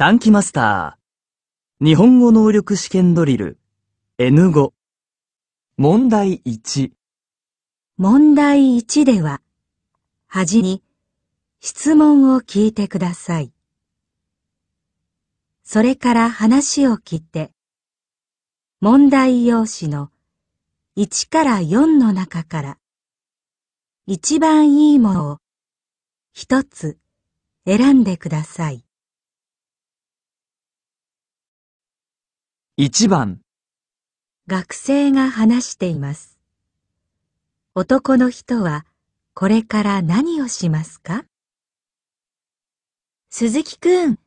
短期マスター。日本語能力試験ドリル。N5。問題1。問題1では、はじに質問を聞いてください。それから話を聞いて、問題用紙の1から4の中から、一番いいものを一つ選んでください。1番。学生が話しています。男の人はこれから何をしますか？鈴木くん、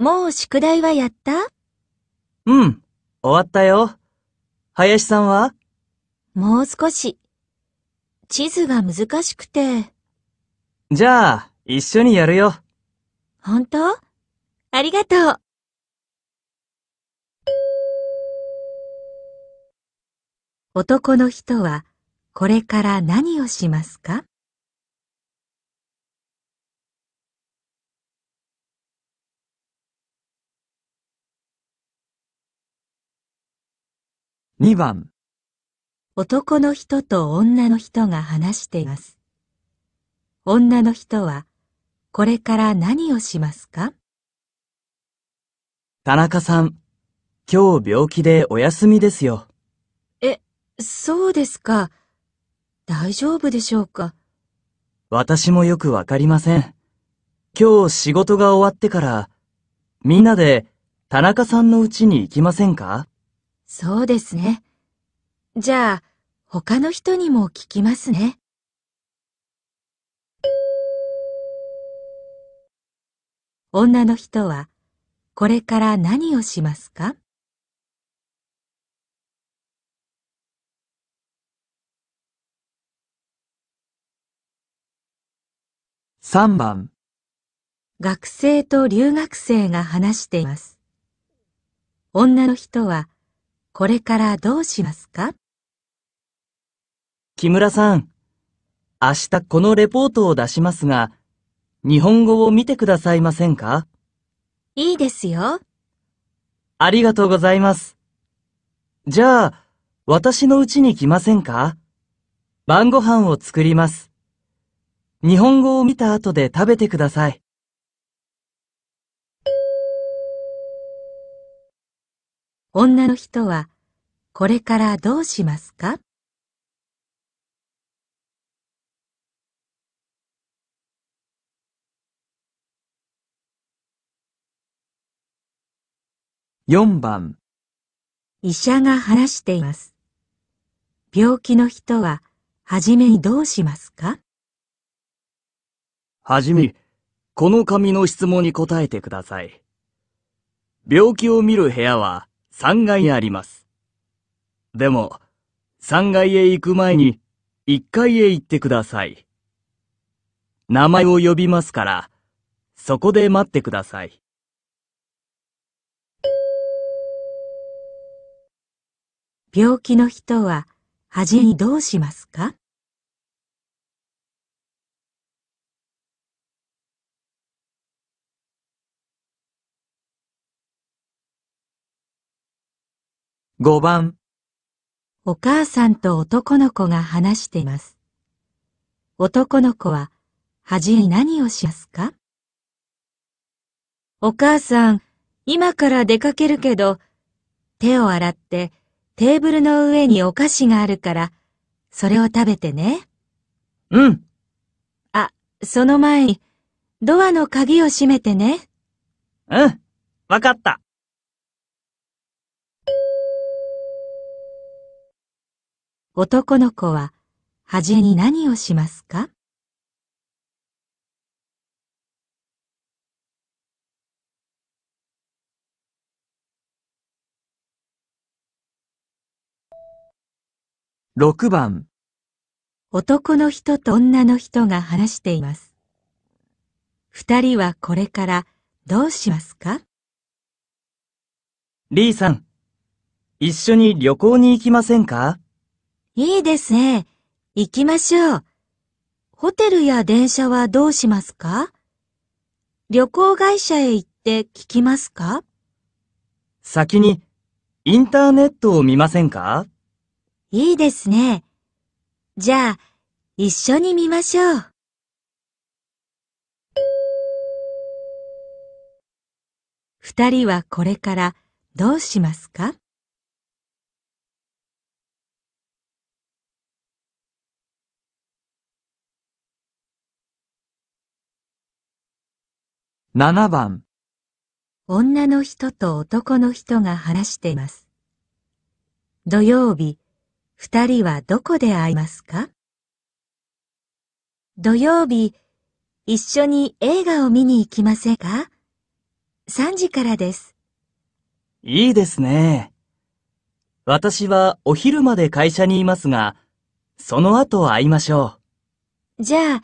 もう宿題はやった？うん。終わったよ。林さんは？もう少し。地図が難しくて。じゃあ、一緒にやるよ。本当？ありがとう。男の人はこれから何をしますか？2番。男の人と女の人が話しています。女の人はこれから何をしますか？田中さん。今日病気でお休みですよ。そうですか。大丈夫でしょうか私もよくわかりません。今日仕事が終わってから、みんなで田中さんの家に行きませんか？そうですね。じゃあ、他の人にも聞きますね。女の人はこれから何をしますか？3番。学生と留学生が話しています。女の人はこれからどうしますか？木村さん。明日このレポートを出しますが、日本語を見てくださいませんか？いいですよ。ありがとうございます。じゃあ、私の家に来ませんか？晩ご飯を作ります。日本語を見た後で食べてください。女の人はこれからどうしますか？4番。医者が話しています。病気の人ははじめにどうしますか？はじめ、この紙の質問に答えてください。病気を見る部屋は3階にあります。でも、3階へ行く前に1階へ行ってください。名前を呼びますから、そこで待ってください。病気の人ははじめにどうしますか？5番。お母さんと男の子が話しています。男の子ははじめに何をしますか？お母さん、今から出かけるけど、手を洗ってテーブルの上にお菓子があるから、それを食べてね。うん。その前に、ドアの鍵を閉めてね。うん。わかった。男の子は、はじめに何をしますか？6番。男の人と女の人が話しています。二人はこれからどうしますか？リーさん。一緒に旅行に行きませんか？いいですね。行きましょう。ホテルや電車はどうしますか？旅行会社へ行って聞きますか？先に、インターネットを見ませんか？いいですね。じゃあ、一緒に見ましょう。二人はこれからどうしますか？7番、女の人と男の人が話しています。土曜日、二人はどこで会いますか？土曜日、一緒に映画を見に行きませんか ?3 時からです。いいですね。私はお昼まで会社にいますが、その後会いましょじゃあ、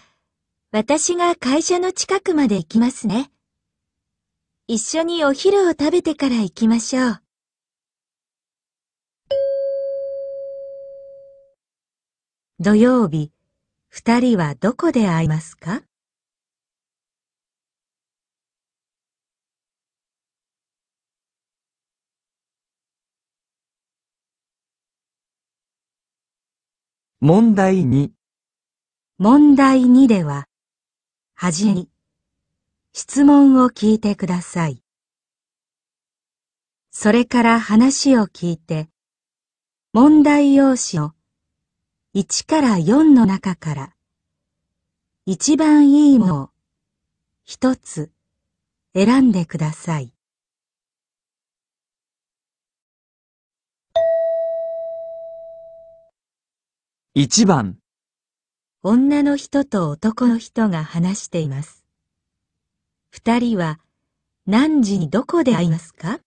私が会社の近くまで行きますね。一緒にお昼を食べてから行きましょう。土曜日、二人はどこで会いますか？問題2、問題2では、はじめに、質問を聞いてください。それから話を聞いて、問題用紙の1から4の中から、一番いいものを一つ選んでください。1番、女の人と男の人が話しています。二人は何時にどこで会いますか？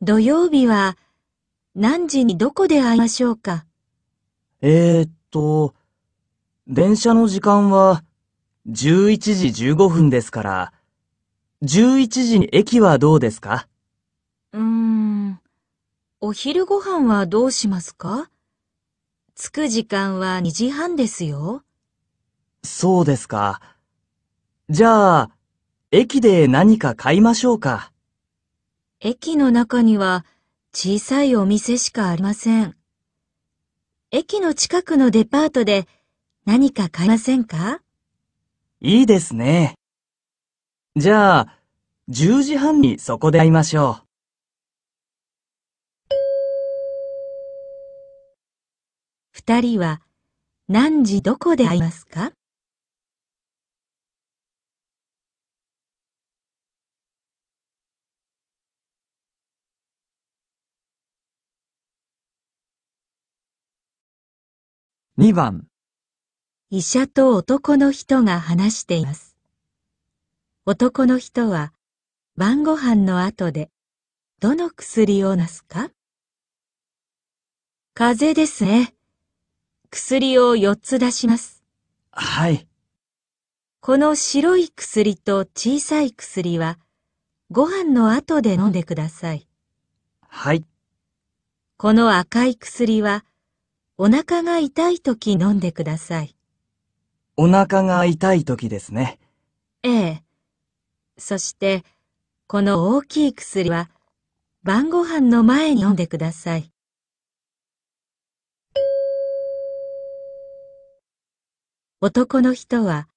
土曜日は何時にどこで会いましょうか？う。えーっと、電車の時間は11時15分ですから、11時に駅はどうですか？うーん、お昼ご飯はどうしますか？着く時間は2時半ですよ。そうですか。じゃあ、駅で何か買いましょうか。駅の中には小さいお店しかありません。駅の近くのデパートで何か買いませんか？いいですね。じゃあ、10時半にそこで会いましょう。二人は何時どこで会いますか？2番、医者と男の人が話しています。男の人は晩ご飯の後でどの薬をなすか？風邪ですね。薬を4つ出します。はい。この白い薬と小さい薬はご飯の後で飲んでください。はい。この赤い薬はお腹が痛い時飲んでください。お腹が痛い時ですね。ええ。そして、この大きい薬は晩ご飯の前に飲んでください。男の人は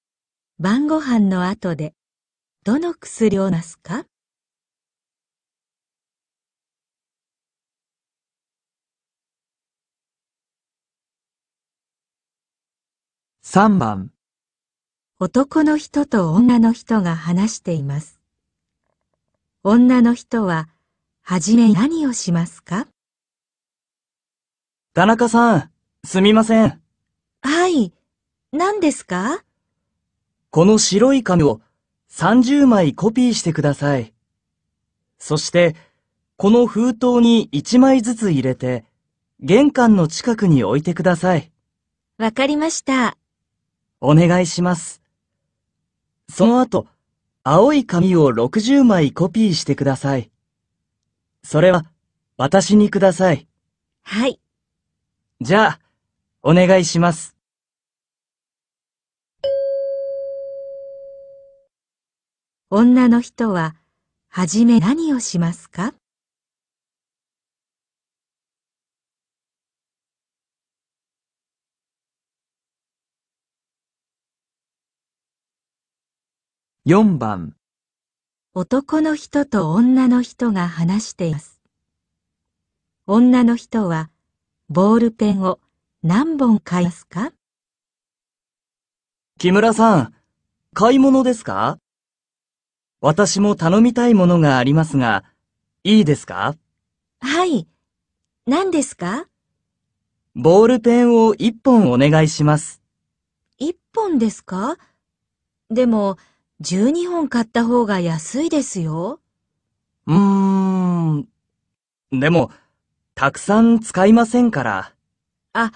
晩ご飯の後でどの薬をなすか？3番、男の人と女の人が話しています。女の人ははじめ何をしますか？田中さん、すみません。はい。何ですか？この白い紙を30枚コピーしてください。そして、この封筒に1枚ずつ入れて、玄関の近くに置いてください。わかりました。お願いします。その後、青い紙を60枚コピーしてください。それは、私にください。はい。じゃあ、お願いします。女の人は、はじめ何をしますか？4番、男の人と女の人が話しています。女の人は、ボールペンを何本買いますか？木村さん、買い物ですか？私も頼みたいものがありますが、いいですか？はい。何ですか？ボールペンを一本お願いします。一本ですか？でも、12本買った方が安いですよ。うーん。でも、たくさん使いませんから。あ、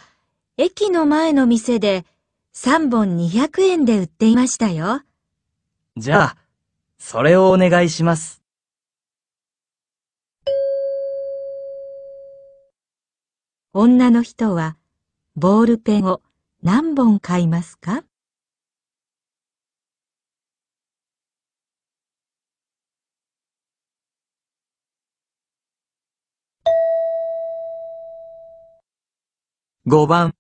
駅の前の店で3本200円で売っていましたよ。じゃあ、それをお願いします。女の人は、ボールペンを何本買いますか？5番、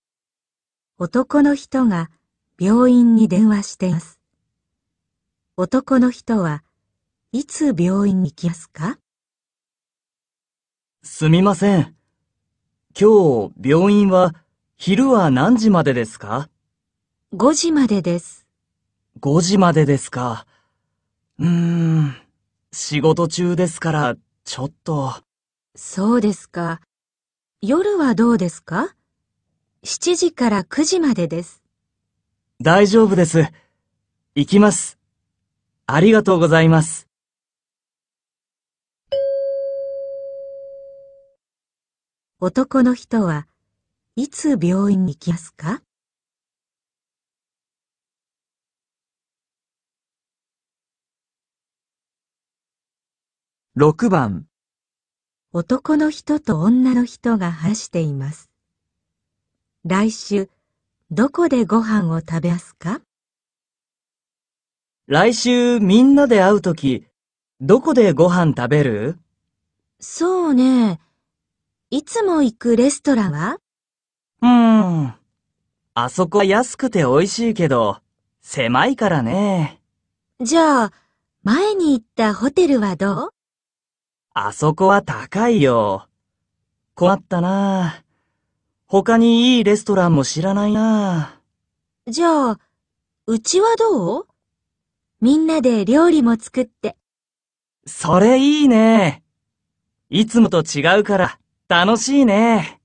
男の人が病院に電話しています。男の人はいつ病院に行きますか？すみません。今日、病院は、昼は何時までですか ?5 時までです。?5 時までですか？うーん。仕事中ですから、ちょっと。そうですか。夜はどうですか？?7 時から9時までです。大丈夫です。行きます。ありがとうございます。男の人はいつ病院に行きますか？6番、男の人と女の人が話しています。来週、どこでご飯を食べますか？来週みんなで会うとき、どこでご飯食べる？そうね。いつも行くレストランは？うーん。あそこは安くて美味しいけど、狭いからね。じゃあ、前に行ったホテルはどう？あそこは高いよ。困ったな。他にいいレストランも知らないな。じゃあ、うちはどう？みんなで料理も作って。それいいね。いつもと違うから楽しいね。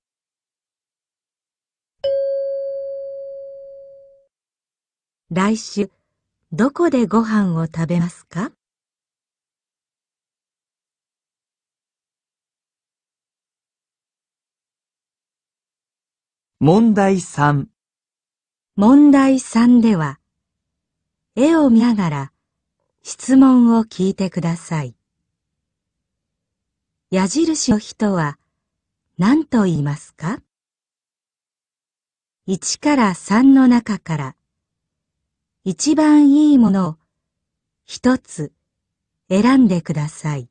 来週、どこでご飯を食べますか？問題3、問題3では、絵を見ながら質問を聞いてください。矢印の人は何と言いますか ?1 から3の中から一番いいものを一つ選んでください。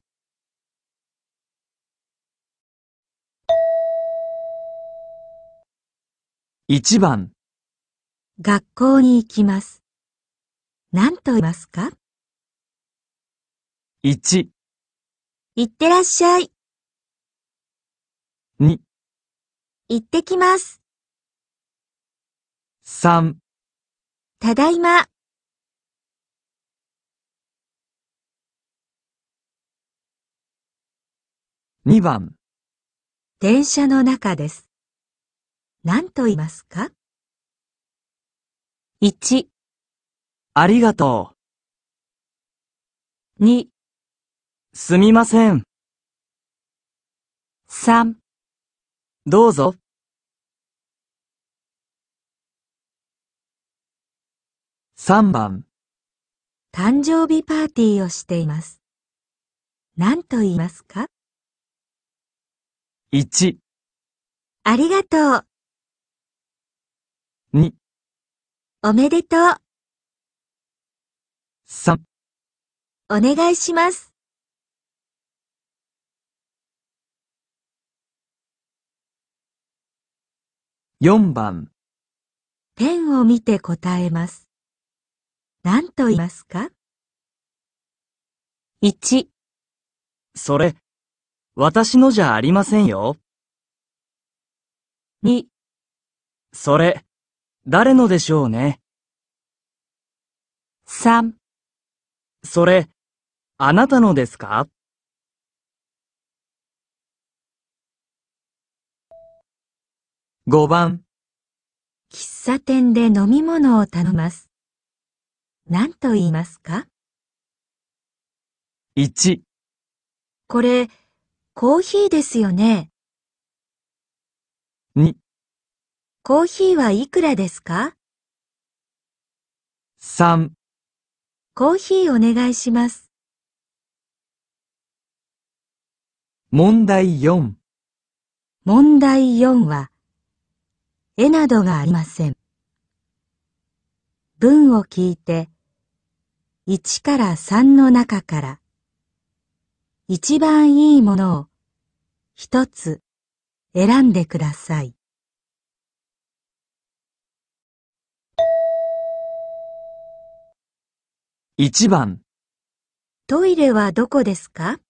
1番、学校に行きます。何と言いますか？1、行ってらっしゃい。2、行ってきます。3、ただいま。2番、電車の中です。何と言いますか ?1、ありがと2、う。すみません。3どうぞ。3番、誕生日パーティーをしています。何と言いますか？1、ありがとう。2、おめでとう。3お願いします。4番、ペンを見て答えます。何と言いますか ?1、それ、私のじゃありませんよ。2、それ、誰のでしょうね？3それ、あなたのですか？5番、喫茶店で飲み物を頼ます。何と言いますか？1、これ、コーヒーですよね。2、コーヒーはいくらですか？3、コーヒーお願いします。問題4、問題4は、絵などがありません。文を聞いて、1から3の中から、一番いいものを一つ選んでください。1番、トイレはどこですか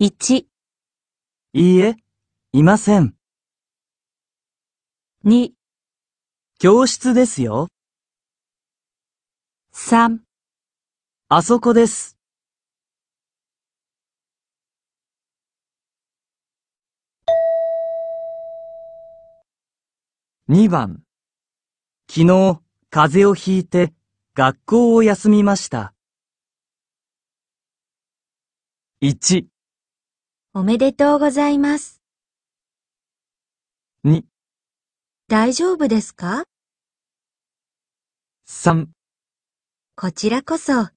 ?1、いいえ、いません。2、教室ですよ。3あそこです。2番、昨日、風邪をひいて、学校を休みました。1、おめでとうございます。2、大丈夫ですか？3、こちらこそ。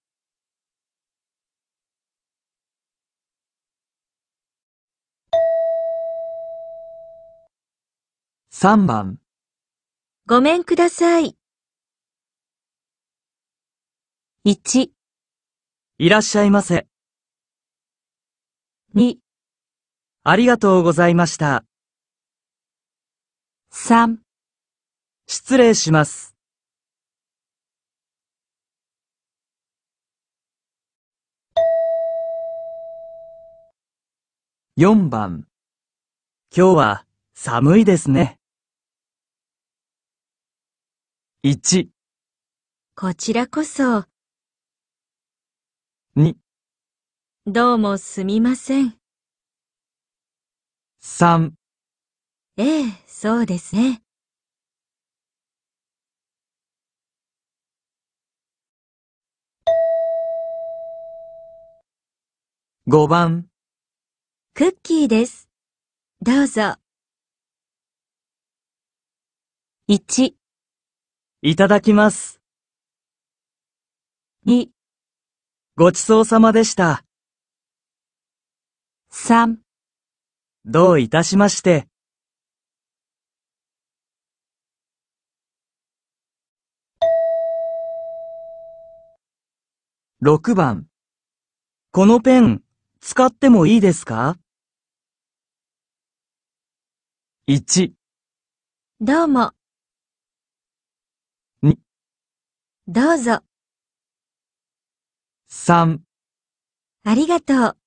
3番、ごめんください。1、いらっしゃいませ。2、ありがとうございました。3失礼します。4番、今日は寒いですね。1、こちらこそ。2、どうもすみません。3ええ、そうですね。5番、クッキーです。どうぞ。1、いただきます。2、ごちそうさまでした。3どういたしまして。6番、このペン、使ってもいいですか？1、どうも。2どうぞ。3ありがとう。